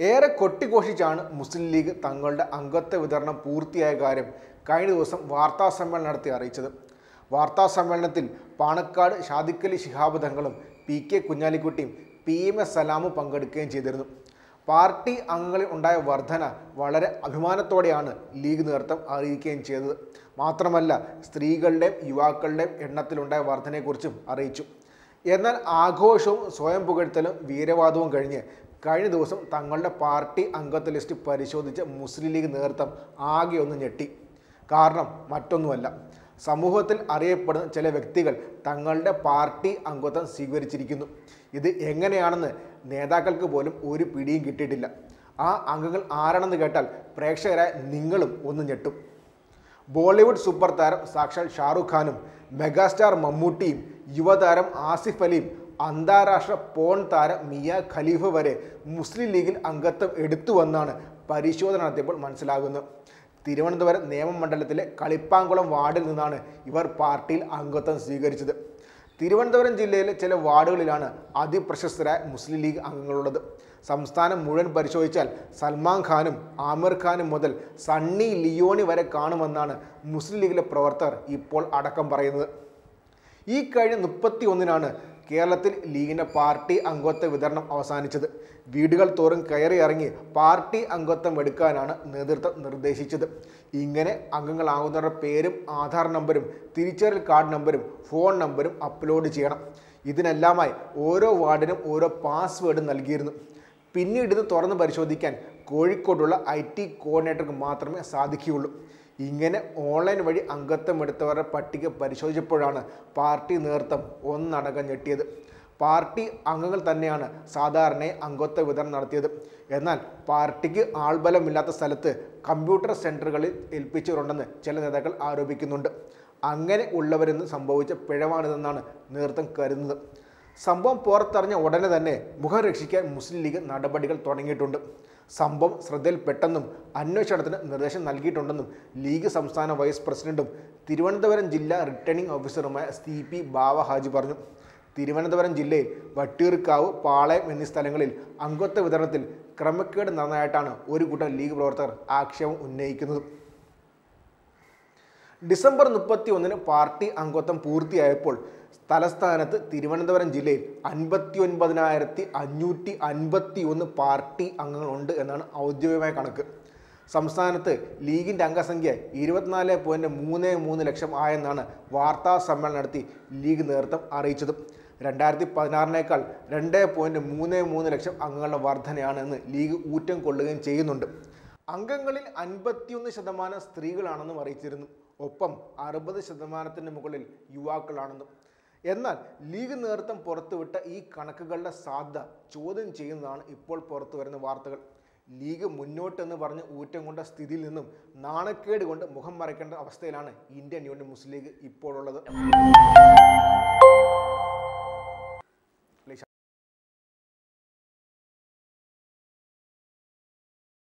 ഏറെ കൊട്ടിഘോഷിച്ചാണ് മുസ്ലിം ലീഗ് തങ്ങളുടെ അംഗത്വ വിതരണം പൂർത്തിയായ കാര്യം കഴിഞ്ഞ ദിവസം വാർത്താ സമ്മേളനം നടത്തി അറിയിച്ചത്. വാർത്താ സമ്മേളനത്തിൽ പാണക്കാട് ഷാദിക്കലി ശിഹാബ് തങ്ങളും പി കെ കുഞ്ഞാലിക്കുട്ടിയും പി എം എസ് സലാമും പങ്കെടുക്കുകയും ചെയ്തിരുന്നു. പാർട്ടി അംഗങ്ങളിൽ ഉണ്ടായ വർധന വളരെ അഭിമാനത്തോടെയാണ് ലീഗ് നേതൃത്വം അറിയിക്കുകയും ചെയ്തത്. മാത്രമല്ല സ്ത്രീകളുടെയും യുവാക്കളുടെയും എണ്ണത്തിലുണ്ടായ വർധനയെക്കുറിച്ചും അറിയിച്ചു. എന്നാൽ ആഘോഷവും സ്വയം പുകഴ്ത്തലും വീരവാദവും കഴിഞ്ഞ് കഴിഞ്ഞ ദിവസം തങ്ങളുടെ പാർട്ടി അംഗത്വ ലിസ്റ്റ് പരിശോധിച്ച് മുസ്ലിം ലീഗ് നേതൃത്വം ആകെ ഒന്ന് ഞെട്ടി. കാരണം മറ്റൊന്നുമല്ല. സമൂഹത്തിൽ അറിയപ്പെടുന്ന ചില വ്യക്തികൾ തങ്ങളുടെ പാർട്ടി അംഗത്വം സ്വീകരിച്ചിരിക്കുന്നു. ഇത് എങ്ങനെയാണെന്ന് നേതാക്കൾക്ക് പോലും ഒരു പിടിയും കിട്ടിയിട്ടില്ല. ആ അംഗങ്ങൾ ആരാണെന്ന് കേട്ടാൽ പ്രേക്ഷകരായ നിങ്ങളും ഒന്ന് ഞെട്ടും. ബോളിവുഡ് സൂപ്പർ താരം സാക്ഷാൽ ഷാറുഖ് ഖാനും മെഗാസ്റ്റാർ മമ്മൂട്ടിയും യുവതാരം ആസിഫ് അലിയും അന്താരാഷ്ട്ര പോൺ താരം മിയ ഖലീഫ് വരെ മുസ്ലിം ലീഗിൽ അംഗത്വം എടുത്തുവെന്നാണ് പരിശോധന നടത്തിയപ്പോൾ മനസ്സിലാകുന്നത്. തിരുവനന്തപുരം നിയമമണ്ഡലത്തിലെ കളിപ്പാങ്കുളം വാർഡിൽ നിന്നാണ് ഇവർ പാർട്ടിയിൽ അംഗത്വം സ്വീകരിച്ചത്. തിരുവനന്തപുരം ജില്ലയിലെ ചില വാർഡുകളിലാണ് അതിപ്രശസ്തരായ മുസ്ലിം ലീഗ് അംഗങ്ങളുള്ളത്. സംസ്ഥാനം മുഴുവൻ പരിശോധിച്ചാൽ സൽമാൻ ഖാനും ആമിർ ഖാനും മുതൽ സണ്ണി ലിയോണി വരെ കാണുമെന്നാണ് മുസ്ലിം ലീഗിലെ പ്രവർത്തകർ ഇപ്പോൾ അടക്കം പറയുന്നത്. ഈ കഴിഞ്ഞ മുപ്പത്തി ഒന്നിനാണ് കേരളത്തിൽ ലീഗിന്റെ പാർട്ടി അംഗത്വ വിതരണം അവസാനിച്ചത്. വീടുകൾ തോറും കയറി ഇറങ്ങി പാർട്ടി അംഗത്വം എടുക്കാനാണ് നേതൃത്വം നിർദ്ദേശിച്ചത്. ഇങ്ങനെ അംഗങ്ങളാകുന്നവരുടെ പേരും ആധാർ നമ്പരും തിരിച്ചറിയൽ കാർഡ് നമ്പരും ഫോൺ നമ്പരും അപ്ലോഡ് ചെയ്യണം. ഇതിനെല്ലാമായി ഓരോ വാർഡിനും ഓരോ പാസ്വേഡ് നൽകിയിരുന്നു. പിന്നീട് ഇത് തുറന്ന് പരിശോധിക്കാൻ കോഴിക്കോടുള്ള ഐ ടി കോർഡിനേറ്റർക്ക് മാത്രമേ സാധിക്കുകയുള്ളൂ. ഇങ്ങനെ ഓൺലൈൻ വഴി അംഗത്വം എടുത്തവരുടെ പട്ടിക പരിശോധിച്ചപ്പോഴാണ് പാർട്ടി നേതൃത്വം ഒന്നടങ്കം ഞെട്ടിയത്. പാർട്ടി അംഗങ്ങൾ തന്നെയാണ് സാധാരണ അംഗത്വ വിതരണം നടത്തിയത്. എന്നാൽ പാർട്ടിക്ക് ആൾബലമില്ലാത്ത സ്ഥലത്ത് കമ്പ്യൂട്ടർ സെന്ററുകളിൽ ഏൽപ്പിച്ചവരുണ്ടെന്ന് ചില നേതാക്കൾ ആരോപിക്കുന്നുണ്ട്. അങ്ങനെ ഉള്ളവരെന്ന് സംഭവിച്ച പിഴവാണിതെന്നാണ് നേതൃത്വം കരുതുന്നത്. സംഭവം പുറത്തറിഞ്ഞ ഉടനെ തന്നെ മുഖം രക്ഷിക്കാൻ മുസ്ലിം ലീഗ് നടപടികൾ തുടങ്ങിയിട്ടുണ്ട്. സംഭവം ശ്രദ്ധയിൽപ്പെട്ടെന്നും അന്വേഷണത്തിന് നിർദ്ദേശം നൽകിയിട്ടുണ്ടെന്നും ലീഗ് സംസ്ഥാന വൈസ് പ്രസിഡന്റും തിരുവനന്തപുരം ജില്ലാ റിട്ടേണിംഗ് ഓഫീസറുമായ സി പി ബാവ ഹാജി പറഞ്ഞു. തിരുവനന്തപുരം ജില്ലയിൽ വട്ടിയൂർക്കാവ് പാളയം എന്നീ സ്ഥലങ്ങളിൽ അംഗത്വ വിതരണത്തിൽ ക്രമക്കേട് നടന്നതായിട്ടാണ് ഒരു കൂട്ടം ലീഗ് പ്രവർത്തകർ ആക്ഷേപം ഉന്നയിക്കുന്നത്. ഡിസംബർ മുപ്പത്തി ഒന്നിന് പാർട്ടി അംഗത്വം പൂർത്തിയായപ്പോൾ തലസ്ഥാനത്ത് തിരുവനന്തപുരം ജില്ലയിൽ അൻപത്തി ഒൻപതിനായിരത്തി അഞ്ഞൂറ്റി അൻപത്തി ഒന്ന് പാർട്ടി അംഗങ്ങളുണ്ട് എന്നാണ് ഔദ്യോഗികമായ കണക്ക്. സംസ്ഥാനത്ത് ലീഗിന്റെ അംഗസംഖ്യ ഇരുപത്തിനാല് പോയിന്റ് മൂന്ന് മൂന്ന് ലക്ഷം ആയെന്നാണ് വാർത്താ സമ്മേളനം നടത്തി ലീഗ് നേതൃത്വം അറിയിച്ചത്. രണ്ടായിരത്തി പതിനാറിനേക്കാൾ രണ്ട് പോയിന്റ് മൂന്ന് മൂന്ന് ലക്ഷം അംഗങ്ങളുടെ വർധനയാണ് എന്ന് ലീഗ് ഊറ്റം കൊള്ളുകയും ചെയ്യുന്നുണ്ട്. അംഗങ്ങളിൽ അൻപത്തിയൊന്ന് ശതമാനം സ്ത്രീകളാണെന്നും അറിയിച്ചിരുന്നു. ഒപ്പം അറുപത് ശതമാനത്തിന് മുകളിൽ യുവാക്കളാണെന്നും എന്നാൽ ലീഗ് നേതൃത്വം പുറത്തുവിട്ട ഈ കണക്കുകളുടെ സാധ്യത ചോദ്യം ചെയ്യുന്നതാണ് ഇപ്പോൾ പുറത്തു വരുന്ന വാർത്തകൾ. ലീഗ് മുന്നോട്ടെന്ന് പറഞ്ഞ് ഊറ്റം കൊണ്ട സ്ഥിതിയിൽ നിന്നും നാണക്കേട് കൊണ്ട് മുഖം മറയ്ക്കേണ്ട അവസ്ഥയിലാണ് ഇന്ത്യൻ യൂണിയൻ മുസ്ലിം ലീഗ് ഇപ്പോഴുള്ളത്.